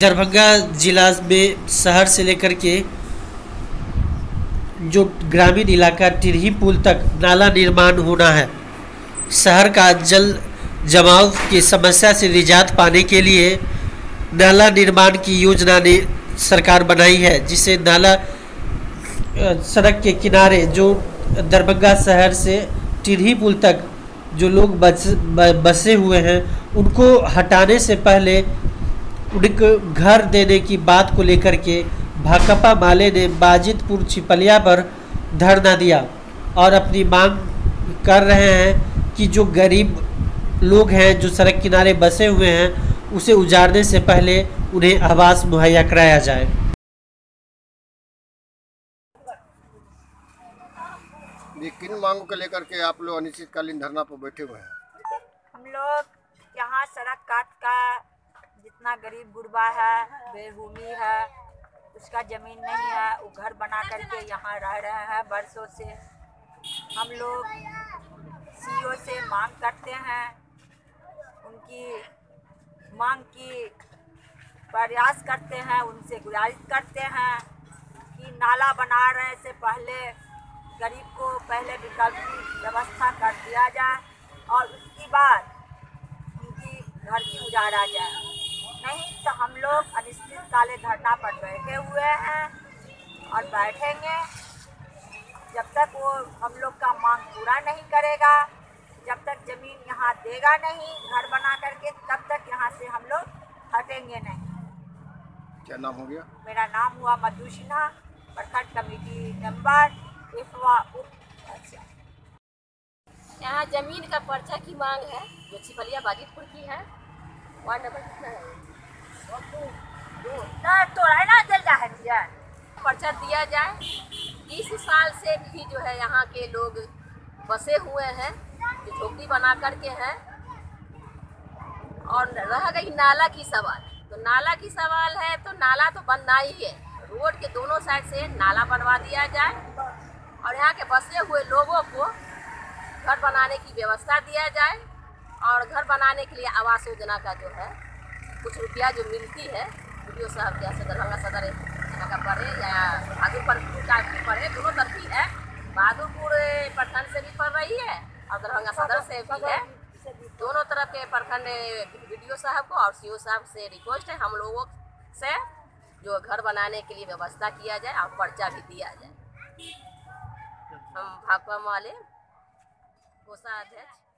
दरभंगा जिला में शहर से लेकर के जो ग्रामीण इलाका टिरही पुल तक नाला निर्माण होना है। शहर का जल जमाव की समस्या से निजात पाने के लिए नाला निर्माण की योजना ने सरकार बनाई है, जिसे नाला सड़क के किनारे जो दरभंगा शहर से टिरही पुल तक जो लोग बस बसे हुए हैं, उनको हटाने से पहले उनको घर देने की बात को लेकर के भाकपा माले ने बाजिदपुर छिपलिया पर धरना दिया और अपनी मांग कर रहे हैं कि जो गरीब लोग हैं जो सड़क किनारे बसे हुए हैं उसे उजाड़ने से पहले उन्हें आवास मुहैया कराया जाए। किन मांगों को लेकर के आप लोग अनिश्चितकालीन धरना पर बैठे हुए हैं? हम लोग यहाँ सड़क काट का जितना गरीब गुरबा है, बेभूमि है, उसका ज़मीन नहीं है, वो घर बना करके यहाँ रह रहे हैं बरसों से। हम लोग सीओ से मांग करते हैं, उनकी मांग की प्रयास करते हैं, उनसे गुजारिश करते हैं कि नाला बना रहे से पहले गरीब को पहले विकल्प की व्यवस्था कर दिया जाए और उसके बाद उनकी घर की उजाड़ा जाए। नहीं तो हम लोग अनिश्चित काले धरना पर बैठे हुए हैं और बैठेंगे। जब तक वो हम लोग का मांग पूरा नहीं करेगा जब तक ज़मीन यहाँ देगा नहीं घर बना करके तब तक यहाँ से हम लोग हटेंगे नहीं। क्या नाम हो गया? मेरा नाम हुआ मधु सिन्हा प्रखंड कमेटी मेंबर इफवा अच्छा यहाँ ज़मीन का पर्चा की मांग है जो छिपलिया बाजितपुर की है। वार्ड नंबर कितना है? पर्चा दिया जाए। तीस साल से भी जो है यहाँ के लोग बसे हुए हैं, जो झोपड़ी बना करके हैं। और रह गई नाला की सवाल। तो नाला की सवाल है तो नाला तो बनना ही है। रोड के दोनों साइड से नाला बनवा दिया जाए। और यहाँ के बसे हुए लोगों को घर बनाने की व्यवस्था दिया जाए। और घर बनाने के लिए आवास योजना का जो है कुछ रुपया जो मिलती है, वीडियो साहब जैसे दरभंगा सदर का पड़े या बहादुरपुर का पड़े दोनों तरफ़ ही। है बहादुरपुर प्रखंड से भी पड़ रही है और दरभंगा सदर से भी है। दोनों तरफ़ के प्रखंड वीडियो साहब को और सीओ साहब से रिक्वेस्ट है, हम लोगों से जो घर बनाने के लिए व्यवस्था किया जाए और पर्चा भी दिया जाए। हम भाकपा वाले कोषाध्यक्ष।